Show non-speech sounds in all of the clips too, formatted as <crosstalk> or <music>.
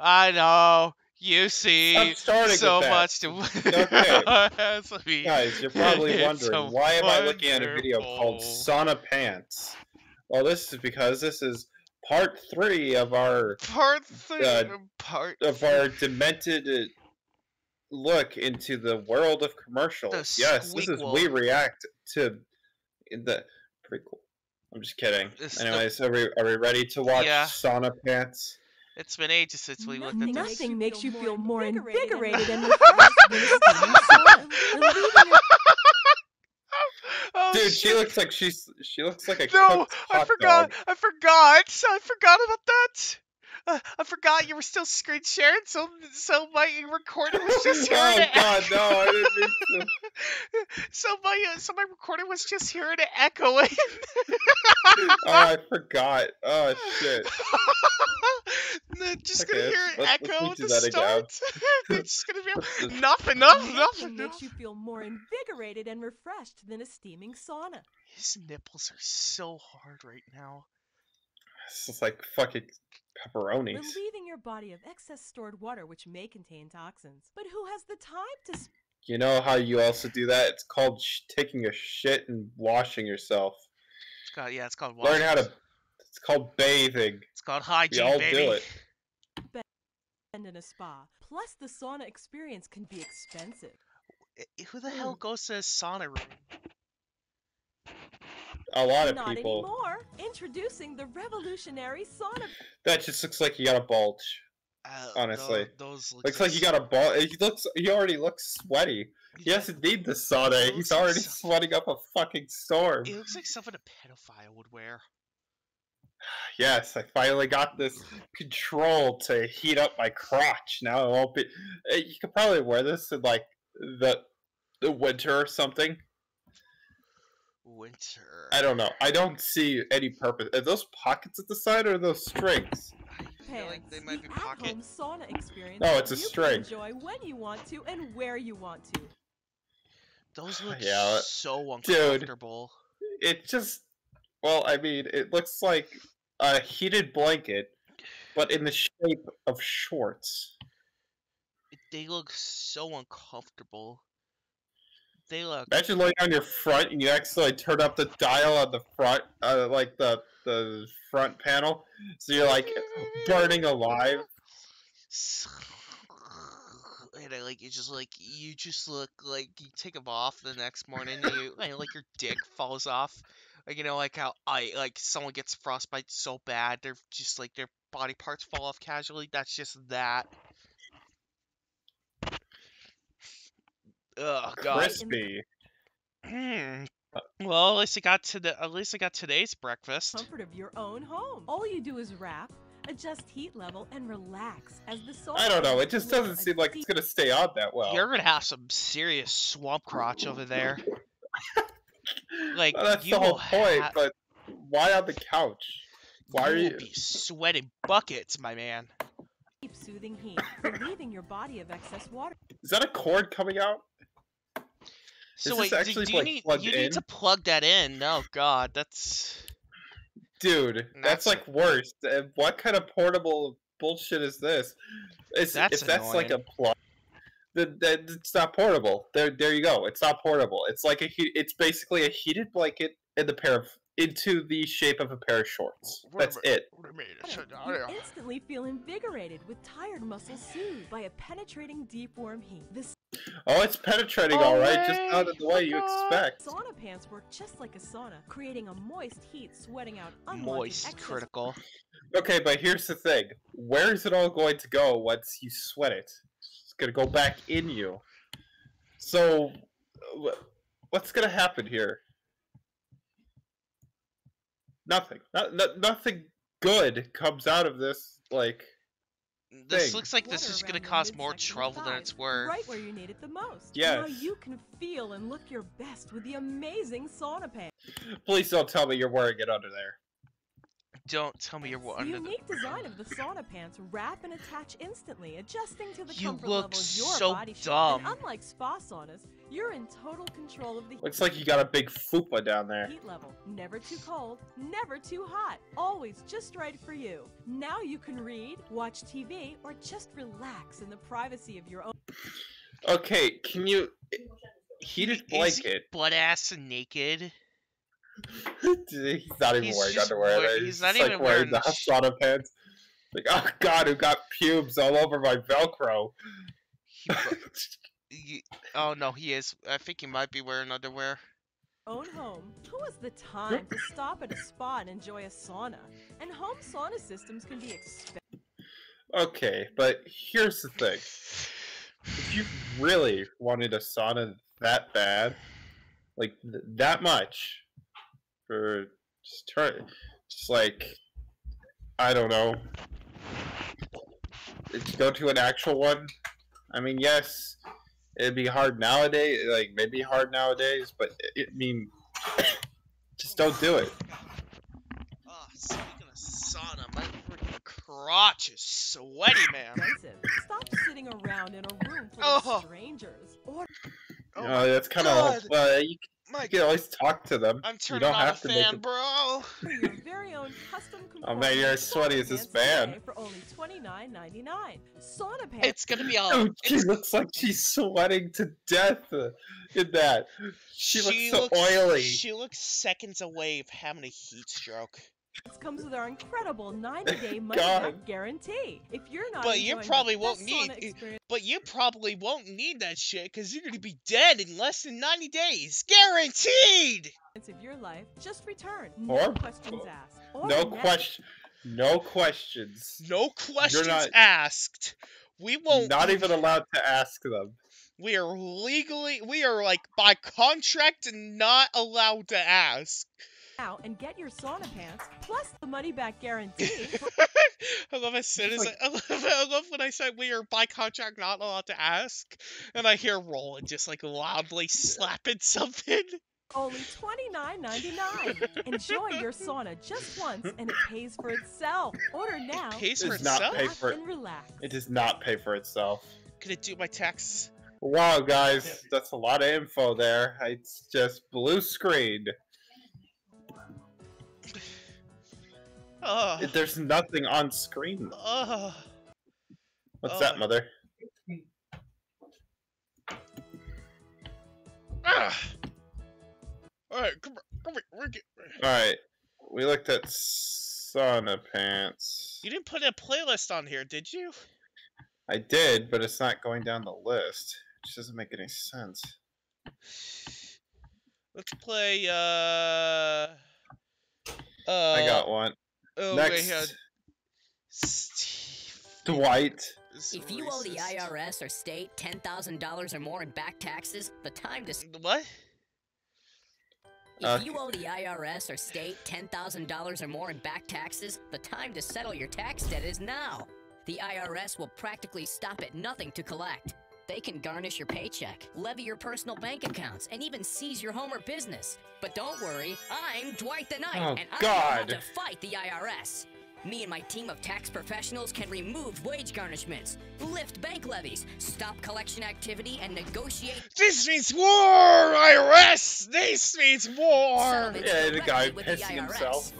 I know. You see so much to. <laughs> Okay. Guys, you're probably <laughs> wondering why am I looking at a video called Sauna Pants? Well, this is because this is part three of our Part three. uh, part of our demented uh, look into the world of commercials. yes, this is we react to the pretty cool. I'm just kidding. It's the- Anyways, are we are we ready to watch Yeah. Sauna Pants? It's been ages since we looked at Nothing, this. nothing makes you feel more invigorated invigorated and and refreshed than a steaming sauna. Relieving your Oh, Dude, she looks like she's she looks like a No, cooked I forgot. dog. I forgot. I forgot about that. Uh, I forgot you were still screen sharing, so so my recording was just <laughs> hearing oh it. god, no! I didn't mean to. <laughs> so my uh, so my recorder was just hearing it echoing. <laughs> Oh, I forgot. Oh shit. No, just Okay, gonna hear it let's- let's echo redo at the that start. it's just gonna be enough, enough, enough, nothing enough. makes you feel more invigorated and refreshed than a steaming sauna. His nipples are so hard right now. It's just like fucking pepperonis. Relieving your body of excess stored water which may contain toxins. But who has the time to sp- You know how you also do that? It's called sh- taking a shit and washing yourself. It's called yeah, it's called washing. Learn how to. It's called bathing. It's called hygiene, all do it. spend in a spa? Plus, the sauna experience can be expensive. Who the hmm. hell goes to a sauna room? A lot of Not people. anymore. Introducing the revolutionary sauna. That just looks like you got a bulge. Uh, Honestly. tho- those look Looks like you got a bulge. He looks. He already looks sweaty. He doesn't need the sauna. He's looks like already sweating up a fucking storm. It looks like something a pedophile would wear. <sighs> Yes, I finally got this control to heat up my crotch. Now it won't be. eh, You could probably wear this in like the the winter or something. Winter. I don't know. I don't see any purpose. Are those pockets at the side or are those strings? I feel like they Pants, might the be pocket. at-home sauna experience. No, it's a you string. Can enjoy when you want to and where you want to. Those look Yeah, that- so dude. uncomfortable. It just. Well, I mean, it looks like a heated blanket, but in the shape of shorts. They look so uncomfortable. They look. Imagine laying on your front and you accidentally turn up the dial on the front, uh, like the the front panel, so you're like burning alive. <sighs> And I, like you just like you just look like you take them off the next morning and you and, like your dick falls off. Like you know like how I like someone gets frostbite so bad they're just like their body parts fall off casually. That's just that. Oh god. Crispy. Hmm. Well, at least I got to the at least I got today's breakfast. Comfort of your own home. All you do is wrap, adjust heat level, and relax as the sauna. I don't know. It just doesn't seem like it's gonna stay on that well. You're gonna have some serious swamp crotch over there. <laughs> Like Well, that's you the whole point. ha- But why on the couch? Why are you you? will be sweating buckets, my man. deep soothing heat, relieving your body of excess water. Is that a cord coming out? So this wait, do, actually, do you like, need plugged you in? need to plug that in? No, God, that's Dude, That's- that's, like worse. Uh, What kind of portable bullshit is this? It's, That's if that's like a plug, then, then it's not portable. There, there you go. It's not portable. It's like a heat. It's basically a heated blanket in the pair of into the shape of a pair of shorts. That's it. You instantly feel invigorated with tired muscles soothed by a penetrating deep warm heat. The Oh, it's penetrating Oh, all right, just out of the way you expect. sauna pants work just like a sauna, creating a moist heat sweating out unwanted moist, excess critical. <laughs> Okay, but here's the thing: where is it all going to go once you sweat it? It's gonna go back in you. So, what's gonna happen here? Nothing. No, no, nothing good comes out of this. Like, This thing. looks like this Water is gonna cause more trouble than it's worth. Right where you need it the most. Now you can feel and look your best with the amazing sauna pants. please don't tell me you're wearing it under there. Don't tell me you're The under the. unique design of the sauna pants wrap and attach instantly, adjusting to the You comfort look levels your so body should. dumb. And unlike spa saunas, you're in total control of the Looks like you got a big fupa down there. heat level. Never too cold, never too hot. Always just right for you. Now you can read, watch TV, or just relax in the privacy of your own. Okay, can you eh, heated Is blanket? butt ass naked. <laughs> he's not even He's wearing underwear. wear- there. he's just, not like, even wearing wearing the sh- sauna pants. Like, oh god, who got pubes all over my Velcro? He, he- oh no, he is. I think he might be wearing underwear. own home. Who has the time to stop at a spa and enjoy a sauna? And home sauna systems can be expensive. okay, but here's the thing: if you really wanted a sauna that bad, like th- that much, for just try, just like I don't know, to go to an actual one. I mean, yes, it'd be hard nowadays. Like maybe hard nowadays, but I I mean, <coughs> just don't do it. Oh, speaking of sauna, my freaking crotch is sweaty, man. Stop sitting around in a room full Oh. of strangers. Or Oh Uh, that's kind of well, you, My you can always talk to them. I'm turning you turning don't on have a to make fan, it- bro. your very own custom <laughs> Oh, man, you're as sauna sweaty as this pants band. today For only $29.99. Sauna pants. It's gonna be all. Oh, she it's- looks like she's sweating to death in that. She looks so looks, oily. She looks seconds away of having a heat stroke. Comes with our incredible 90-day <laughs> money-back guarantee. If you're not But you probably won't need- eh, But you probably won't need that shit because you're gonna be dead in less than 90 days. Guaranteed! of your life, just return. No Or- questions asked. Or No never- question. No questions. No questions not- asked. We won't. Not even allowed to ask them. We are legally. We are like by contract not allowed to ask. Now and get your sauna pants plus the money back guarantee. for <laughs> I love as soon as It's I, <laughs> I, love, I love when I said we are by contract not allowed to ask, and I hear Roland just like loudly slapping something. only $29.99. Enjoy your <laughs> sauna just once and it pays for itself. Order now. Pays for Does not itself. pay for it. and relax. It does not pay for itself. Could it do my taxes? Wow, guys, that's a lot of info there. It's just blue screened. Oh, There's nothing on screen. oh. What's Oh. that, mother? Ah. All right, come on, come here. We're All right, we looked at sauna pants. You didn't put a playlist on here, did you? I did, but it's not going down the list. It just doesn't make any sense. Let's play. Uh. Uh. I got one. Oh Next, wait, here. Steve. Dwight. is If you owe the. IRS or state $10,000 or more in back taxes, the time to What? If Okay. you owe the IRS or state $10,000 or more in back taxes, the time to settle your tax debt is now. The IRS will practically stop at nothing to collect. They can garnish your paycheck, levy your personal bank accounts, and even seize your home or business. But don't worry, I'm Dwight the Knight, Oh, and I'm God. able to fight the IRS. Me and my team of tax professionals can remove wage garnishments, lift bank levies, stop collection activity, and negotiate This means war, IRS. This means war. Yeah, the guy with the pissing himself.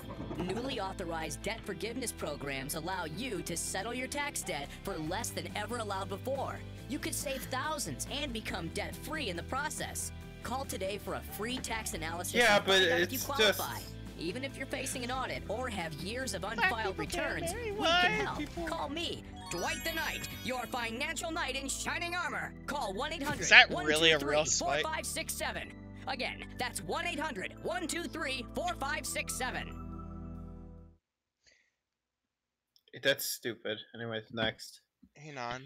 Newly authorized debt forgiveness programs allow you to settle your tax debt for less than ever allowed before. You could save thousands and become debt free in the process. Call today for a free tax analysis. Yeah, and but find if you qualify. just- Even if you're facing an audit or have years of unfiled returns, we can help. people. Call me, Dwight the Knight, your financial knight in shining armor. Call 1 800 Is that really a real 123 site? 4567. Again, that's 1 800 123 4567. That's stupid. Anyways, next. Hang on.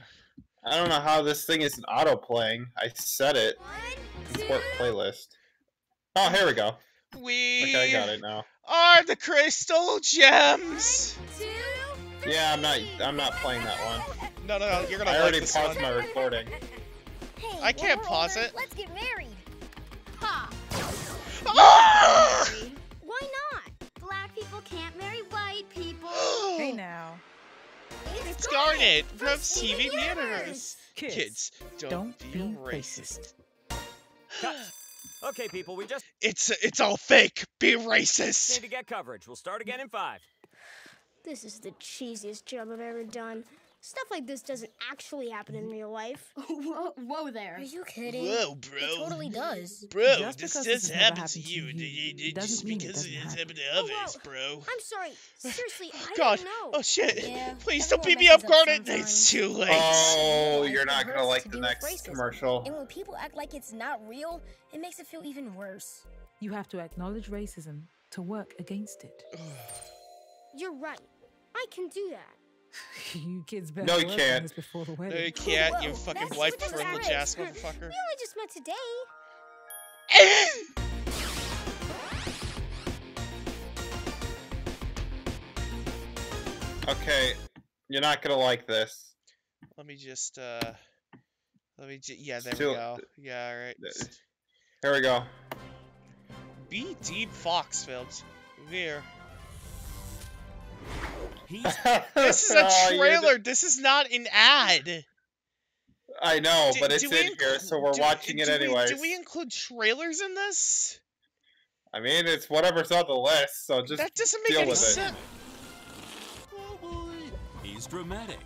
I don't know how this thing isn't auto playing. I set it. Import playlist. Oh, here we go. We Okay, I got it now. are the crystal gems. Yeah, I'm not. I'm not playing that one. No, no, no. You're gonna I like already this paused one. my recording. Hey, I can't pause older, it. Let's get married. Ha! Ah! Why not? Black people can't marry white people. <gasps> Hey now. It's Garnet from Steven Universe. Kids, don't, don't be be racist. Cut. <gasps> Okay, people, we just It's it's all fake. Be racist. need to get coverage. We'll start again in five. This is the cheesiest job I've ever done. Stuff like this doesn't actually happen in mm-hmm. real life. <laughs> Whoa, whoa there. Are you kidding? Whoa, bro. It totally does. Bro, Just this because just this has happened to happened to you. you d- d- doesn't Just mean it because doesn't it's happen. happened to Oh, others, well, bro. I'm sorry. Seriously, <laughs> I God. don't know. Oh shit. Yeah, <laughs> Please don't beat me up, messes up Garnet. It's too late. Oh, oh you're not gonna like the next racism. commercial. And when people act like it's not real, it makes it feel even worse. You have to acknowledge racism to work against it. <sighs> You're right. I can do that. <laughs> you kids better No, you can't. this before the No, you can't, you Whoa, fucking that's white what this privilege is. ass We only just met today. Okay, you're not gonna like this. Let me just uh let me ju- yeah, there Still- we go. Yeah, alright. Here we go. Be deep Fox films. Here. This is <laughs> a Oh, trailer. This is not an ad. I know, Do- but it's do we in here, so we're do- watching it anyway. do we include trailers in this? I mean, it's whatever's on the list, so just that doesn't make deal any with it. sense. He's dramatic.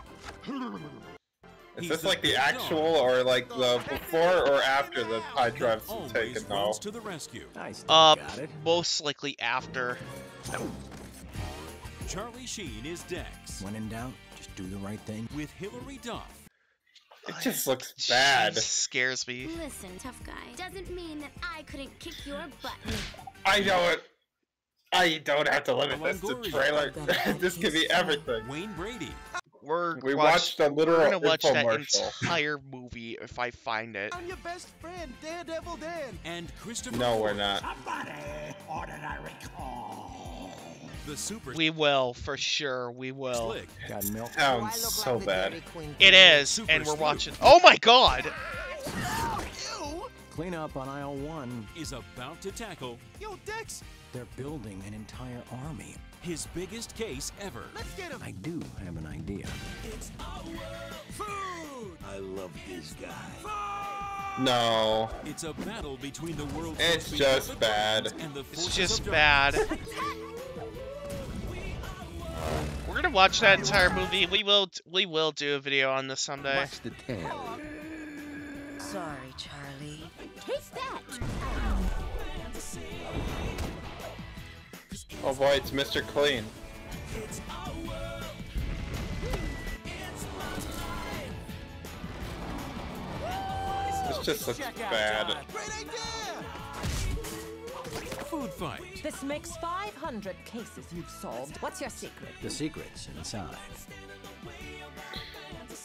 Is He's this like the actual dog. or like the before or after the pie drives were Always taken? No. runs to the rescue. I still Uh, got it. most likely after. Charlie Sheen is Dex. When in doubt, just do the right thing. With Hilary Duff. It just looks bad. She scares me. Listen, tough guy. Doesn't mean that I couldn't kick your butt. I know it. I don't have to limit this to Longoria. trailer. <laughs> this could be everything. Wayne Brady. We're We watch- watched a We're literal gonna watch that entire movie if I find it. I'm your best friend, Daredevil Dan. And Christopher No, we're not. Somebody ordered I recall. The super We will, for sure. We will. slick. Got milk? Sounds so bad. It is, Super and we're Snoop. watching. Oh my god! Clean up on aisle one. is about to tackle Yo, Dex. They're building an entire army. his biggest case ever. Let's get him. I do have an idea. It's our food. I love this guy. No. It's a battle between the world's It's just bad. and the It's just bad. Darkness. We're gonna watch that entire movie. We will. We will do a video on this someday. Watch the tail. Sorry, Charlie. Taste that. Oh boy, it's Mr. Clean. This just looks bad. Food fight. This makes 500 cases you've solved. What's your secret? The secret's inside.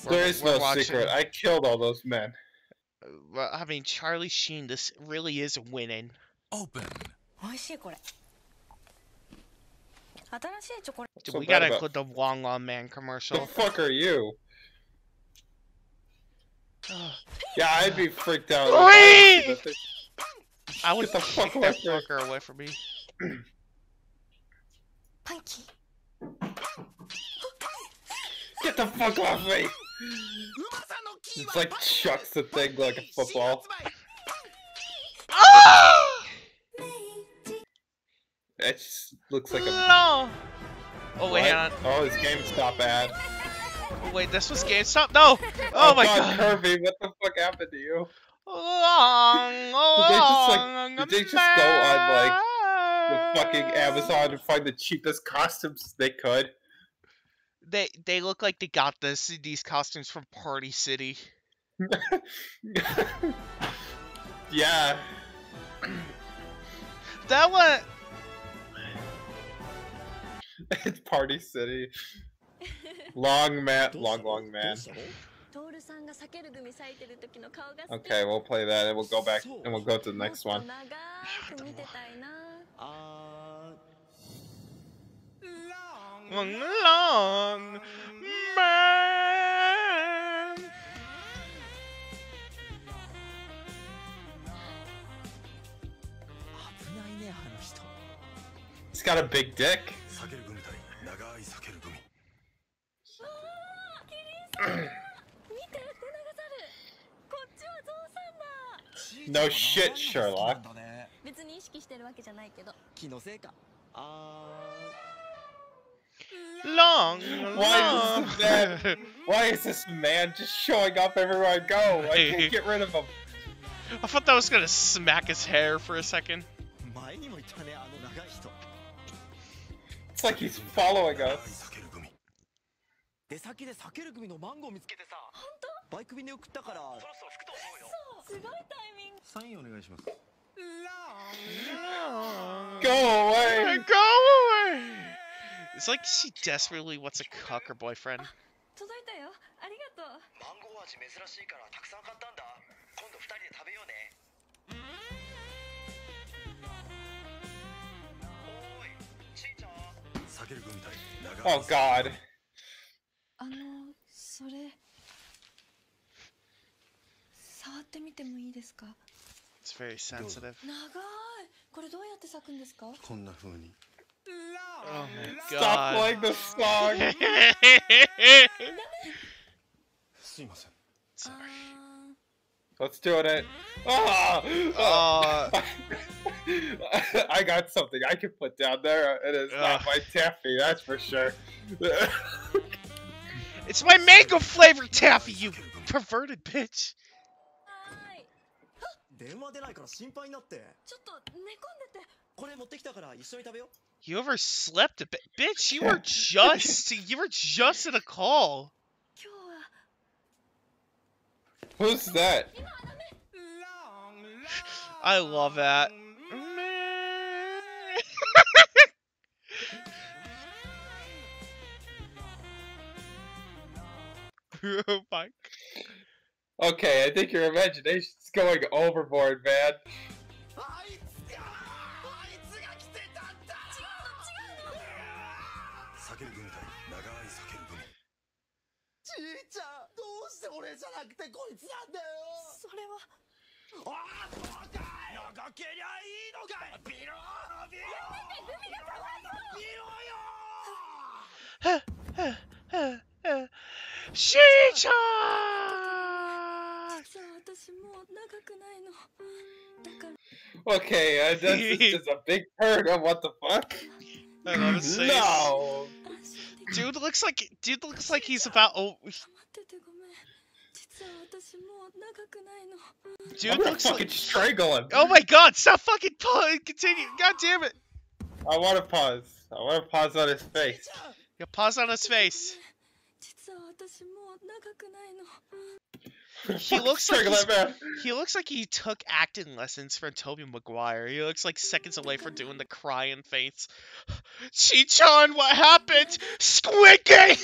There is no secret. I killed all those men. Well, I mean, Charlie Sheen, this really is winning. Open. Dude, we gotta include the Wong Long Man commercial. The fuck are you? <sighs> yeah, I'd be freaked out. I would get the fuck away that fucker away from me. Punky. Get the fuck off me! It's like chucks the thing like a football. Oh! That just looks like a. No. Oh wait, hang on. Oh, this GameStop ad. Oh, wait, this was GameStop? No! Oh, oh my god, god! Kirby, what the fuck happened to you? Long, Did they just, like- did they just go on, like, The fucking Amazon and find the cheapest costumes they could. They they look like they got this these costumes from Party City. <laughs> yeah. <clears throat> That one. It's <laughs> Party City. <laughs> Long man, long, long man. Okay, we'll play that and we'll go back and we'll go to the next one. long, long man. He's got a big dick. No shit, Sherlock. long. Why is, this man, <laughs> why is this man just showing up everywhere I go? I can't <laughs> get rid of him. I thought that was gonna smack his hair for a second. It's like he's following us. 出先でさけるグミのマンゴー見つけてさバイク便で送ったからそろそろ服と思うよすごいタイサインお願いします。Go away. Go away. It's like she desperately wants a cuck her boyfriend. 届いたよ。ありがとう。マンゴー味珍しいからたくさん買ったんだ。今度二人で食べようね。おーいちいちゃん。避ける組隊 Oh God. あのそれ触ってみてもいいですか？It's very sensitive. 長いこれどうやって咲くんですかこんな風に Oh my Stop playing god. the song. <laughs> すいません Sorry. Let's do it. Ah! Uh, <laughs> I got something I can put down there. It is not Ugh. my taffy, that's for sure. <laughs> it's my mango flavored taffy, you perverted bitch. はい電話出ないから心配になってちょっと寝込んでてこれ持ってきたから一緒に食べよう You overslept a bit, bitch. You were just <laughs> you were just in a call. 今日は Who's that? I love that. <laughs> oh my Okay, I think your imagination's going overboard, man. あいつがあいつが来てたんだ避ける組隊長い避ける組ちいちゃんどうして俺じゃなくてこいつなんだよそれはああそうかい長けりゃいいのかいビロービロービローよ She-chan! Okay, uh, <laughs> this is a big turn. Of what the fuck. No. Dude looks like dude looks like he's about oh. Dude looks like strangling. Oh my god! Stop fucking pause. Continue. God damn it. I want to pause. I want to pause on his face. Yeah, pause on his face he looks like he looks like he took acting lessons from Tobey Maguire. He looks like seconds away from doing the crying face. Chichon, what happened? Squinky!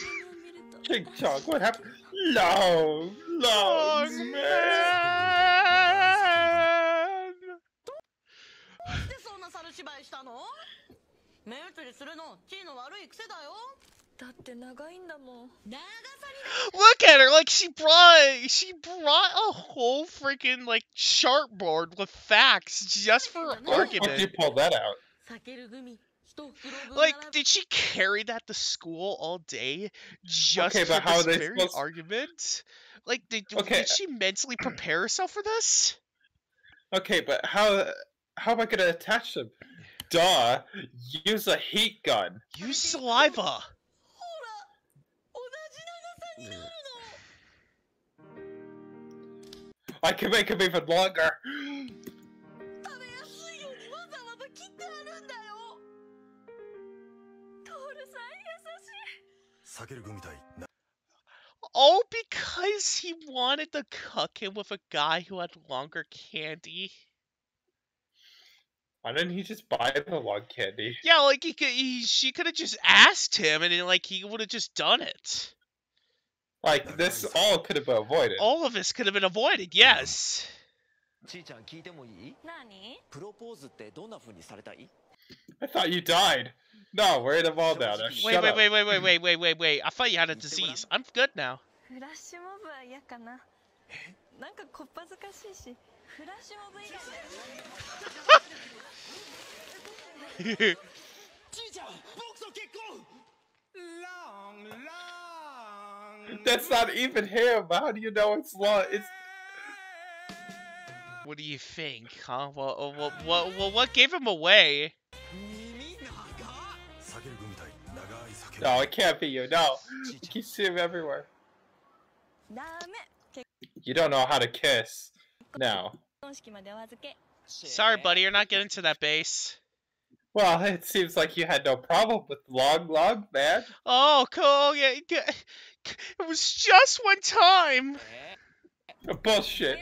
Chichon, what happened? Long, long, long man. man. Look at her, like she brought she brought a whole freaking like chart board with facts just for argument. Where did you pull that out? Like, did she carry that to school all day just okay, for this very supposed... argument? Like, did, okay. did she uh, mentally prepare herself for this? Okay, but how how am I gonna attach them? Duh, use a heat gun. Use saliva. <laughs> I can make him even longer! <laughs> Oh, because he wanted to cook him with a guy who had longer candy. Why didn't he just buy the log candy? Yeah, like he could. He, she could have just asked him, and then, like he would have just done it. Like this all could have been avoided. All of this could have been avoided. Yes. ちいちゃん聞いてもいい何プロポーズってどんな風にされたい I thought you died. No, we're in them all now. Now Wait, shut wait, up. wait, wait, wait, wait, wait, wait, wait. I thought you had a disease. I'm good now. フラッシュモブは嫌かななんかこっぱずかしいしフラッシュモブ以外 <laughs> That's not even him. How do you know it's long? It's. What do you think, huh? Well, uh, what? well what gave him away? No, it can't be you. No, you see him everywhere. You don't know how to kiss. No. Sorry, buddy. You're not getting to that base. Well, <laughs> it seems like you had no problem with long, long man. Oh, cool. Yeah, yeah. It was just one time. Bullshit.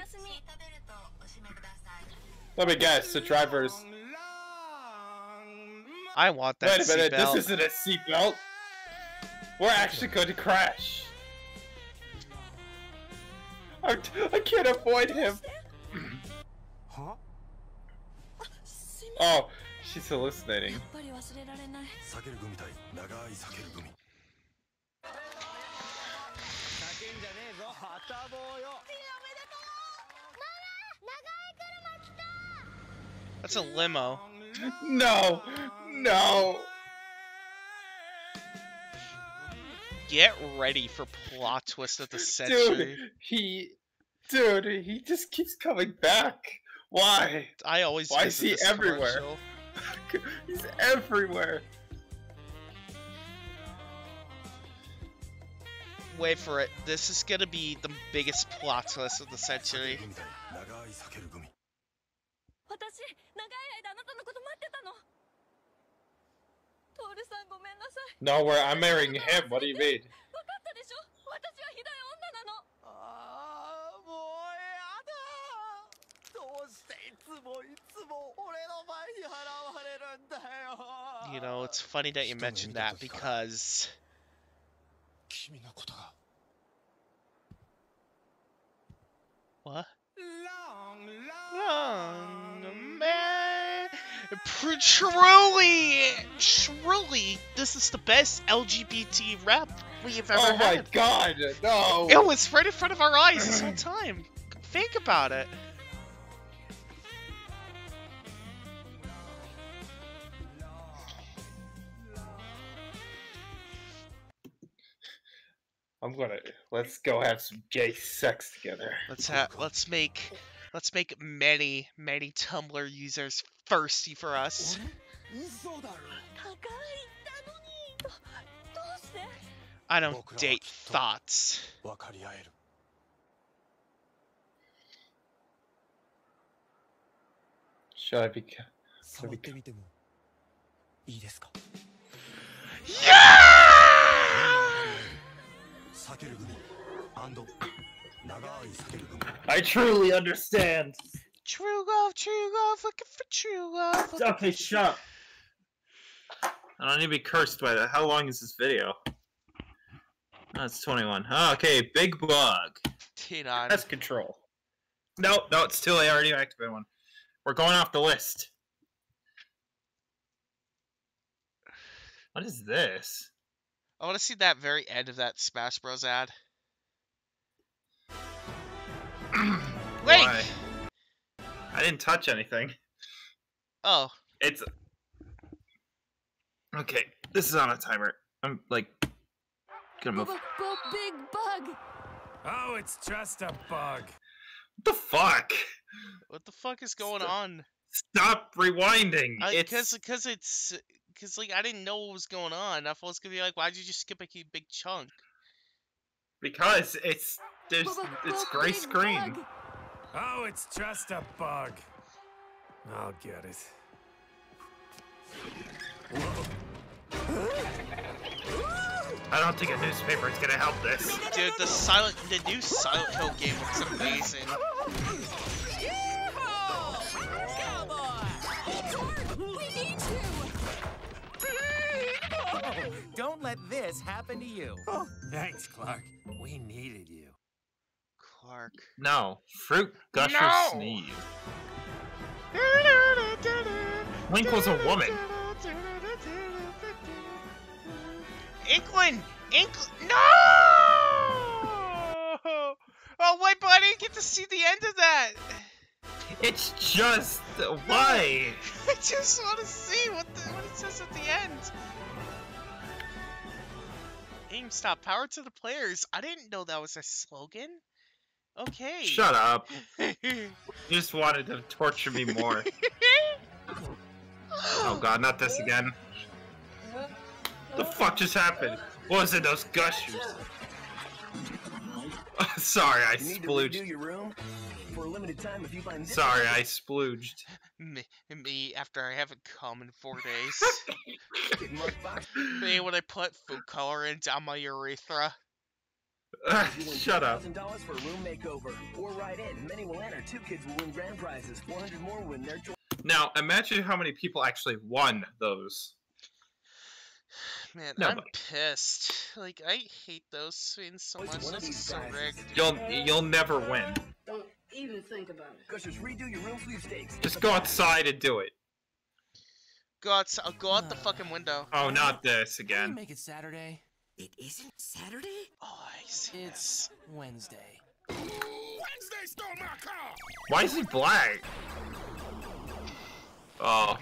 Let me guess. The driver's. I want that Wait a minute. seatbelt. This isn't a seatbelt. We're actually going to crash. I, I can't avoid him. Huh? Oh, She's hallucinating. That's a limo. <laughs> No! No! Get ready for plot twist of the century. Dude, he... Dude, he just keeps coming back. Why? I always Why is he everywhere? Commercial. <laughs> He's everywhere. Wait for it. This is gonna be the biggest plot twist of the century. No, where I'm marrying him. What do you mean? どい女なのああもうやだどうしていつもいつも俺の前に払われるんだよ You know, it's funny that you mentioned that because 君のことが what? Long man, Pr- truly, truly, this is the best LGBT rap we've ever Oh my had. god, no. It was right in front of our eyes this whole time. Think about it. I'm gonna let's go have some gay sex together. Let's have let's make let's make many many Tumblr users thirsty for us. I don't date thoughts. Should I be? Should I be? Yeah! I truly understand. True love, true love, looking for true love. Okay, shut up. I don't need to be cursed by that. How long is this video? Oh, 21. Oh, okay, big bug. Teen on. Pest control. No, no, it's too late. I already activated one. We're going off the list. What is this? I want to see that very end of that Smash Bros ad. <clears throat> Link! Why? I didn't touch anything. Oh, It's okay. This is on a timer. I'm like gonna move. Go, go big bug Oh, it's just a bug. What the fuck? what the fuck is going on? Stop rewinding. Because it's because it's because like I didn't know what was going on. I thought it was gonna be like, why'd you just skip a key- big chunk? because it's there's Go, go, it's gray screen. bug. Oh, it's just a bug. I'll get it. I don't think a newspaper is gonna help this. Dude, the silent the new Silent Hill game looks amazing. Don't let this happen to you. Oh. Thanks, Clark. We needed you. Clark. No, fruit gusher No! sneeze. Link was a woman. Inkling! Inkling! No! Oh wait, but I didn't get to see the end of that. It's just why? <laughs> I just want to see what the, what it says at the end. GameStop, power to the players. I didn't know that was a slogan. Okay. Shut up. <laughs> Just wanted to torture me more. oh god, not this again. The fuck just happened? What was it, those gushers? <laughs> Sorry, I You need to redo your room for a limited time if you find this. Sorry, I splooged. <laughs> Me, me after I haven't come in four days. <laughs> me when I put food coloring down my urethra. Ah, shut up. Thousand dollars for a room makeover, or write in. Many will enter. Two kids will win grand prizes. 400 more win their. Now, imagine how many people actually won those. <sighs> Man, No, I'm pissed. Like I hate those swings so much. This is so rigged. You'll you'll never win. Don't even think about it. Gushers, redo your room sweepstakes. Just go outside and do it. Go outside. Uh, go out the fucking window. Oh, not this Can we again. make it Saturday? It isn't Saturday? Oh, I see. It's Wednesday. Wednesday stole my car! Why is he black? Oh,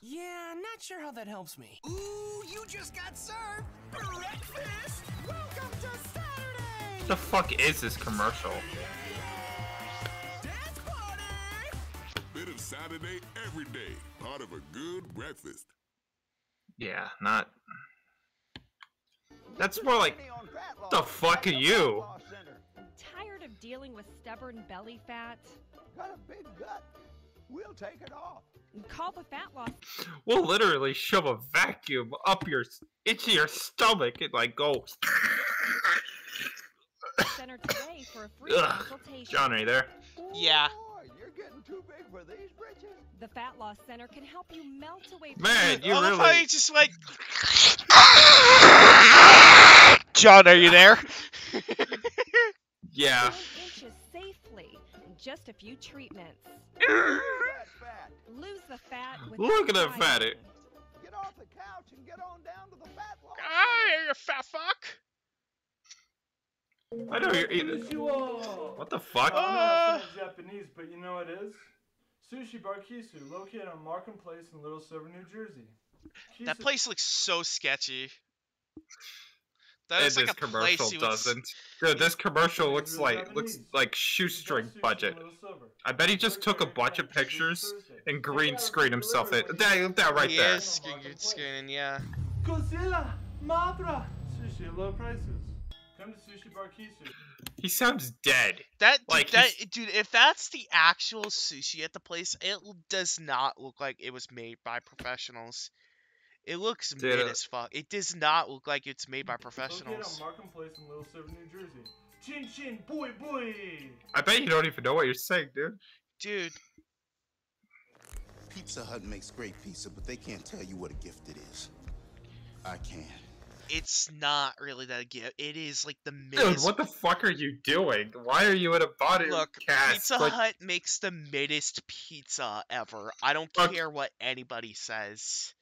Yeah, not sure how that helps me. Ooh, you just got served breakfast. Welcome to Saturday. what the fuck is this commercial? Saturday every day. Part of a good breakfast. Yeah, not. That's more like. The fuck are you? Tired of dealing with stubborn belly fat? Got a big gut. We'll take it off. Call the fat loss We'll literally shove a vacuum up your into your stomach and like go. center today for a free Ugh. consultation. John, are you there? Yeah. Boy, you're getting too big for these britches. The Fat Loss Center can help you melt away. from Man, you I love how really. he just like. John, are you there? Yeah. Inches safely in just a few treatments. Lose the fat. Look at that fatty. Get off the couch and get on down to the fat loss. Ah, you fat fuck. I know you're eating. What the fuck? I don't know Japanese, but you know what it is? Sushi Bar Kisu, located on Markham Place in Little Silver, New Jersey. That place looks so sketchy. That And like this a commercial you would. s- doesn't. Dude, this commercial looks like looks like shoestring budget. I bet he just took a bunch of pictures and green screened himself in. That, that right he there. is screen- screening, yeah. Godzilla! Mothra! Sushi at low prices. Come to Sushi Bar Kisu. He sounds dead. That, dude, Like, that he's- dude, if that's the actual sushi at the place, it does not look like it was made by professionals. It looks Dude, mid uh, as fuck. It does not look like it's made by Located professionals. on Markham Place in Little Silver, New Jersey. Chin chin, boy boy! I bet you don't even know what you're saying, dude. Dude, Pizza Hut makes great pizza, but they can't tell you what a gift it is. I can. It's not really that gift. It is like the mid. Dude, what the fuck are you doing? Why are you in a body Look, cast? Pizza Like, Hut makes the middest pizza ever. I don't Fuck. care what anybody says.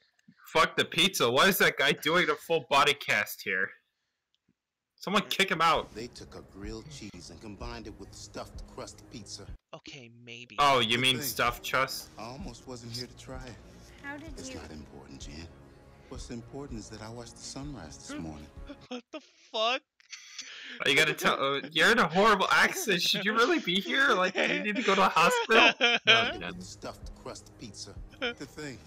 fuck the pizza. What is that guy doing a full body cast here? Someone mm. kick him out. They took a grilled cheese and combined it with stuffed crust pizza. Okay, maybe. Oh, you mean stuffed chus? I almost wasn't here to try it. How did It's you? not important, Jan. What's important is that I watched the sunrise this morning. <laughs> What the fuck? You gotta tell. Uh, <laughs> you're in a horrible accident. Should you really be here? Like, do you need to go to a hospital? <laughs> No, you don't. With stuffed crust pizza. To thing.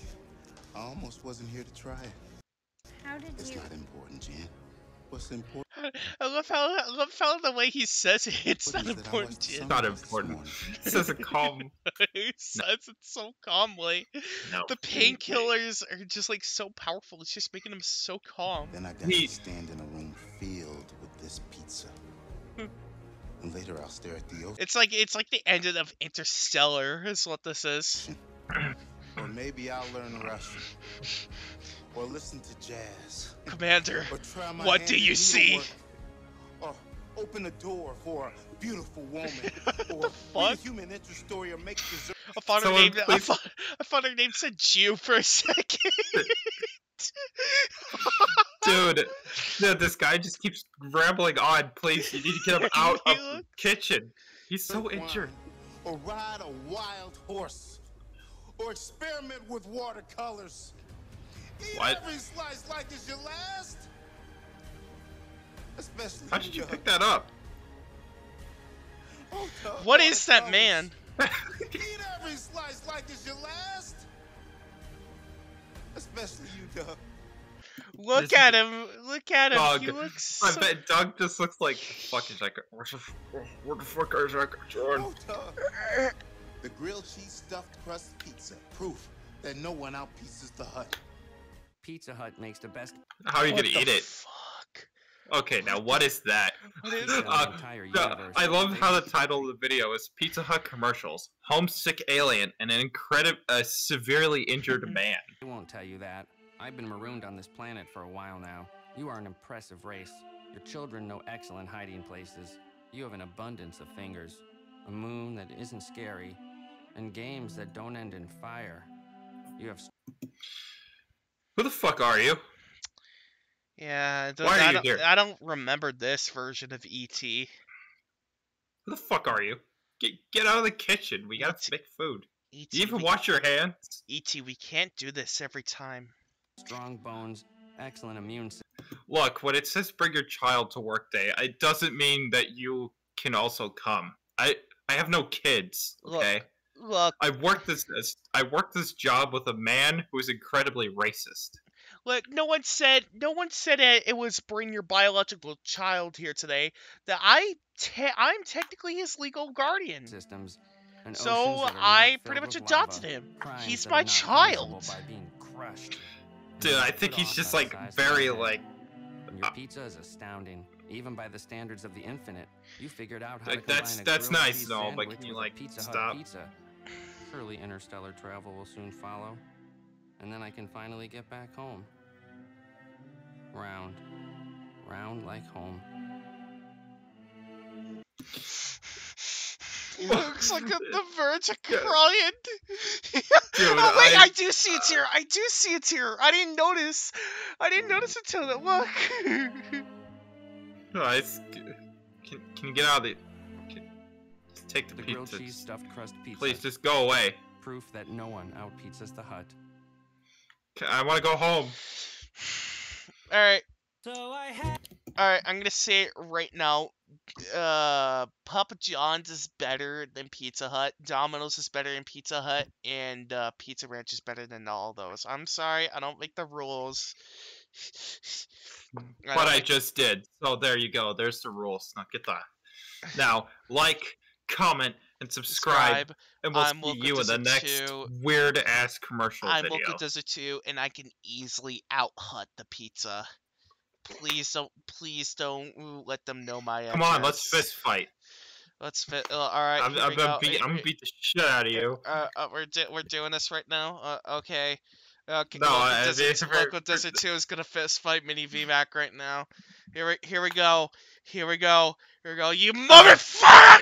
I almost wasn't here to try it. How did It's you? not important, Jan. What's important I love how I love how the way he says it. It's What not is it? I important. watched the Jin. Not this important. morning. This is a calm. <laughs> he says it so calmly. No. The painkillers are just like so powerful. It's just making him so calm. Then I got He- to stand in a room filled with this pizza. <laughs> and later I'll stare at the ocean. It's like it's like the end of Interstellar. Is what this is. <laughs> Or maybe I'll learn Russian. Or listen to jazz. Commander, Or try my what do you see? needlework. Or oh, open a door for a beautiful <laughs> woman. or read a fuck? human interest story or make dessert. I thought her name. I thought, I thought her name said Jew for a second. <laughs> Dude, dude, this guy just keeps rambling on. Please, you need to get him <laughs> out of the kitchen. He's so injured. Or ride a wild horse. Or experiment with watercolors. Eat What? every slice like it's your last. Especially How did you pick that up? <laughs> Oh, Doug, What all is the that colors. man? <laughs> Eat every slice like it's your last. Especially you, Doug. Look This- at him. Look at him. Doug. He looks <laughs> I so... bet Doug just looks like fucking like where the, f- where the fuck is that John? Oh, Doug. The grilled cheese stuffed crust pizza. Proof that no one outpieces the hut. Pizza Hut makes the best. How are you What gonna eat it? Fuck. Okay, now what is that? What is it? <laughs> Uh, The entire no, universe I love how the title of the video is Pizza Hut commercials, homesick alien, and an incredible, uh, severely injured man. I won't tell you that. I've been marooned on this planet for a while now. You are an impressive race. Your children know excellent hiding places. You have an abundance of fingers, a moon that isn't scary, and games that don't end in fire. You have s- Who the fuck are you? Yeah, I don't, Why are I you don't, here? I don't remember this version of E ET. Who the fuck are you? Get get out of the kitchen. We gotta make food. ET, You even we- wash your hands? ET, we can't do this every time. strong bones, excellent immune system. Look, when it says bring your child to work day, it doesn't mean that you can also come. I I have no kids. Okay. Look, I worked this this- I worked this job with a man who is incredibly racist. look. No one said. No one said it, it was bring your biological child here today. That I, te- I'm technically his legal guardian. systems. So oceans that are I pretty much adopted lava, him. He's my child. punishable By being crushed. Dude, I think he's just like very like Your uh, pizza is astounding, even by the standards of the infinite. You figured out how Like, to combine that's- a that's grilled nice and all, but sandwich can you, with like, Pizza stop? pizza. Surely interstellar travel will soon follow, and then I can finally get back home. Round, round like home. Looks like on the <laughs> verge of crying. Dude, <laughs> oh wait, I- I... do see a tear. I do see a tear. I didn't notice. I didn't notice until that. Look. <laughs> No, it's, can, can you get out of the can, just take the, The grilled pizza. cheese stuffed crust pizza. Please just go away. Proof that no one out pizzas the hut. I want to go home. <sighs> All right. So I had. All right. I'm gonna say it right now. Uh, Papa John's is better than Pizza Hut. Domino's is better than Pizza Hut, and uh, Pizza Ranch is better than all those. I'm sorry, I don't make the rules. <sighs> I But don't I make- just did. So there you go. There's the rules. Now get that. Now like, comment, and subscribe, Subscribe. and we'll I'm see you in the next 2. weird ass commercial I'm video. Loco Desert 2, and I can easily out hut the pizza. Please don't, please don't let them know my Come on, let's fist fight. Let's fit. Uh, all right, I'm, I'm gonna go. beat. Uh, I'm gonna beat the shit out of you. Uh, uh, we're do- we're doing this right now. Uh, okay. Okay. No, Loco uh, Desert, Loco Desert Two is gonna fist fight Mini VMAC right now. Here we here we go. Here we go. Here we go. You motherfucker!